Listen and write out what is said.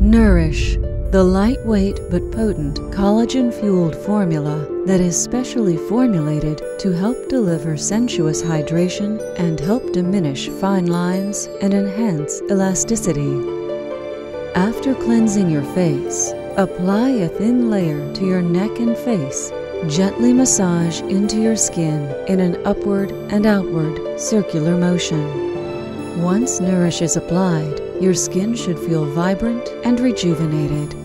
Nourish, the lightweight but potent collagen fueled formula that is specially formulated to help deliver sensuous hydration and help diminish fine lines and enhance elasticity. After cleansing your face, apply a thin layer to your neck and face. Gently massage into your skin in an upward and outward circular motion. Once Nourish is applied, your skin should feel vibrant and rejuvenated.